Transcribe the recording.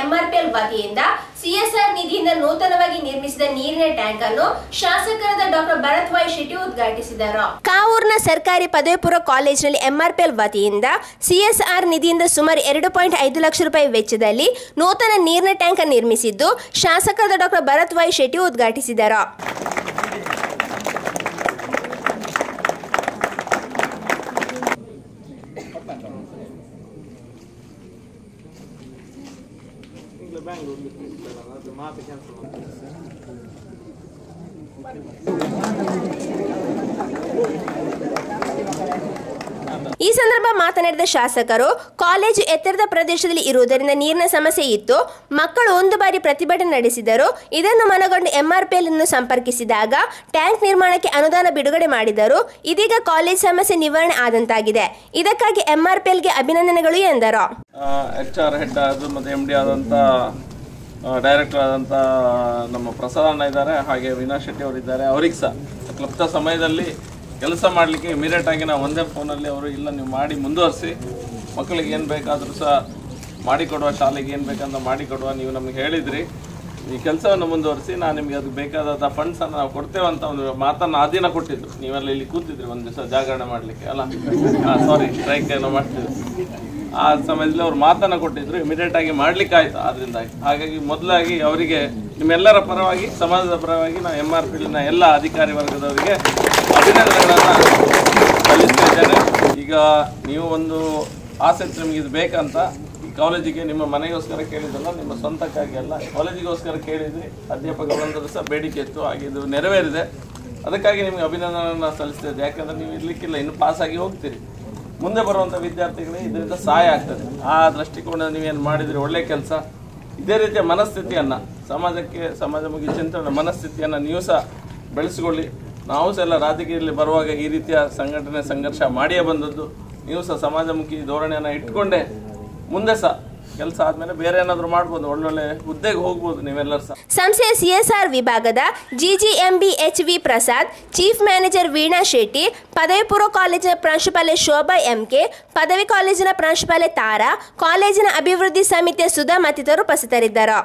MRPL ವತಿಯಿಂದ CSR ನಿಧಿಯಿಂದ ನೂತನವಾಗಿ ನಿರ್ಮಿಸಿದ ನೀರಿನ ಟ್ಯಾಂಕ್ ಅನ್ನು ಶಾಸಕರಾದ ಡಾಕ್ಟರ್ ಭರತ್ ವೈ ಶೆಟ್ಟಿ ಉದ್ಘಾಟಿಸಿದರು. ಕಾವೂರ್ನ ಸರ್ಕಾರಿ ಪದವಿ ಪೂರ್ವ ಕಾಲೇಜಿನಲ್ಲಿ ಎಂಆರ್ಪಿಎಲ್ ವತಿಯಿಂದ ಸಿಎಸ್ಆರ್ ನಿಧಿಯಿಂದ ಸುಮಾರು ಎರಡು ಪಾಯಿಂಟ್ ಐದು ಲಕ್ಷ ರೂಪಾಯಿ ವೆಚ್ಚದಲ್ಲಿ ನೂತನ ನೀರಿನ ಟ್ಯಾಂಕ್ ನಿರ್ಮಿಸಿದ್ದು ಶಾಸಕರಾದ ಡಾಕ್ಟರ್ ಭರತ್ ವೈ ಶೆಟ್ಟಿ ಉದ್ಘಾಟಿಸಿದರು. ಈಗಲೇ ಬ್ಯಾಂಗ್ಳೂರ್ ಅದು ಮಾತು ಕ್ಯಾನ್ಸಲ್ ಮಾಡ್ತಾರೆ ಈ ಸಂದರ್ಭ ಮಾತನಾಡಿದ ಶಾಸಕರು, ಕಾಲೇಜು ಎತ್ತರದ ಪ್ರದೇಶದಲ್ಲಿ ಇರುವುದರಿಂದ ನೀರಿನ ಸಮಸ್ಯೆ ಇತ್ತು. ಮಕ್ಕಳು ಒಂದು ಬಾರಿ ಪ್ರತಿಭಟನೆ ನಡೆಸಿದರು. ಇದನ್ನು ಮನಗೊಂಡು ಎಂಆರ್ಪಿಎಲ್ ಅನ್ನು ಸಂಪರ್ಕಿಸಿದಾಗ ಟ್ಯಾಂಕ್ ನಿರ್ಮಾಣಕ್ಕೆ ಅನುದಾನ ಬಿಡುಗಡೆ ಮಾಡಿದರು. ಇದೀಗ ಕಾಲೇಜ್ ಸಮಸ್ಯೆ ನಿವಾರಣೆ ಆದಂತಾಗಿದೆ. ಇದಕ್ಕಾಗಿ ಎಂಆರ್ಪಿಎಲ್ಗೆ ಅಭಿನಂದನೆಗಳು ಎಂದರು. ಹೆಡ್ ಡೈರೆಕ್ಟರ್ ಆದಂಥ ನಮ್ಮ ಪ್ರಸಾದ್ ಅಣ್ಣ ಇದ್ದಾರೆ. ಹಾಗೆ ವಿನಾಶ್ ಶೆಟ್ಟಿ ಅವರಿದ್ದಾರೆ ಅವ್ರಿಗೆ ಸಹ ಕ್ಲಪ್ತ ಸಮಯದಲ್ಲಿ ಕೆಲಸ ಮಾಡಲಿಕ್ಕೆ ಇಮಿಡಿಯೇಟ್ ಆಗಿ ನಾವು ಒಂದೇ ಫೋನಲ್ಲಿ ಅವರು, ಇಲ್ಲ, ನೀವು ಮಾಡಿ ಮುಂದುವರಿಸಿ. ಮಕ್ಕಳಿಗೆ ಏನು ಬೇಕಾದರೂ ಸಹ ಮಾಡಿಕೊಡುವ, ಶಾಲೆಗೆ ಏನು ಬೇಕಂತ ಮಾಡಿಕೊಡುವ, ನೀವು ನಮಗೆ ಹೇಳಿದ್ರಿ. ಈ ಕೆಲಸವನ್ನು ಮುಂದುವರಿಸಿ, ನಾನು ನಿಮಗೆ ಅದಕ್ಕೆ ಬೇಕಾದಂಥ ಫಂಡ್ಸನ್ನು ನಾವು ಕೊಡ್ತೇವೆ ಅಂತ ಒಂದು ಮಾತನ್ನು ಆ ದಿನ ಕೊಟ್ಟಿದ್ದು ನೀವೆಲ್ಲ ಇಲ್ಲಿ ಕೂತಿದ್ರಿ ಒಂದು ದಿವಸ ಜಾಗರಣೆ ಮಾಡಲಿಕ್ಕೆ, ಅಲ್ಲ? ಸಾರಿ ಸ್ಟ್ರೈಕ್ ಏನೋ ಮಾಡ್ತಿದ್ರು. ಆ ಸಮಯದಲ್ಲಿ ಅವ್ರು ಮಾತನ್ನು ಕೊಟ್ಟಿದ್ರು ಇಮಿಡಿಯೇಟ್ ಆಗಿ ಆಯಿತು. ಅದರಿಂದಾಗಿ ಹಾಗಾಗಿ ಮೊದಲಾಗಿ ಅವರಿಗೆ ನಿಮ್ಮೆಲ್ಲರ ಪರವಾಗಿ, ಸಮಾಜದ ಪರವಾಗಿ ನಾವು ಎಂ ಆರ್ ಪಿಲಿನ ಎಲ್ಲ ಅಧಿಕಾರಿ ವರ್ಗದವರಿಗೆ ಈಗ ನೀವು ಒಂದು ಆಸಕ್ತಿ ನಿಮಗೆ ಇದು ಬೇಕಂತ, ಈ ಕಾಲೇಜಿಗೆ ನಿಮ್ಮ ಮನೆಗೋಸ್ಕರ ಕೇಳಿದ್ದಲ್ಲ, ನಿಮ್ಮ ಸ್ವಂತಕ್ಕಾಗಿ ಅಲ್ಲ, ಕಾಲೇಜಿಗೋಸ್ಕರ ಕೇಳಿದ್ರಿ, ಅಧ್ಯಾಪಕ ವೃಂದದ ಸಹ ಬೇಡಿಕೆ ಇತ್ತು, ಹಾಗೆ ಇದು ನೆರವೇರಿದೆ. ಅದಕ್ಕಾಗಿ ನಿಮಗೆ ಅಭಿನಂದನೆಯನ್ನು ಸಲ್ಲಿಸ್ತಾ ಯಾಕಂದರೆ ನೀವು ಇರಲಿಕ್ಕಿಲ್ಲ, ಇನ್ನು ಪಾಸಾಗಿ ಹೋಗ್ತೀರಿ. ಮುಂದೆ ಬರುವಂಥ ವಿದ್ಯಾರ್ಥಿಗಳಿಗೆ ಇದರಿಂದ ಸಹಾಯ ಆಗ್ತದೆ. ಆ ದೃಷ್ಟಿಕೋನ ನೀವೇನು ಮಾಡಿದ್ರಿ, ಒಳ್ಳೆ ಕೆಲಸ. ಇದೇ ರೀತಿಯ ಮನಸ್ಥಿತಿಯನ್ನು, ಸಮಾಜಕ್ಕೆ ಸಮಾಜಮುಖಿ ಚಿಂತನೆ ಮನಸ್ಥಿತಿಯನ್ನು ನೀವು ಸಹ ಬೆಳೆಸಿಕೊಳ್ಳಿ. ನಾವು ಸಹ ಎಲ್ಲ ರಾಜಕೀಯದಲ್ಲಿ ಬರುವಾಗ ಈ ರೀತಿಯ ಸಂಘಟನೆ ಸಂಘರ್ಷ ಮಾಡಿಯೇ ಬಂದದ್ದು. ನೀವು ಸಹ ಸಮಾಜಮುಖಿ ಧೋರಣೆಯನ್ನು ಇಟ್ಕೊಂಡೆ ಮುಂದೆ ಸಹ ಕೆಲಸ ಆದ್ಮೇಲೆ ಬೇರೆ ಏನಾದರೂ ಮಾಡ್ಬೋದು, ಒಳ್ಳೊಳ್ಳೆ ಹುದ್ದೆಗೆ ಹೋಗ್ಬೋದು ನೀವೆಲ್ಲರೂ ಸಹ. ಸಂಸ್ಥೆಯ ಸಿಎಸ್ಆರ್ ವಿಭಾಗದ GGMB H V Prasad, chief manager Veena Shetty ಪದವಿ ಪೂರ್ವ ಕಾಲೇಜಿನ ಪ್ರಾಂಶುಪಾಲೆ ಶೋಭಾ ಎಂಕೆ, ಪದವಿ ಕಾಲೇಜಿನ ಪ್ರಾಂಶುಪಾಲೆ ತಾರಾ, ಕಾಲೇಜಿನ ಅಭಿವೃದ್ಧಿ ಸಮಿತಿಯ ಸುಧಾ ಮತ್ತಿತರರು ಉಪಸ್ಥಿತರಿದ್ದರು.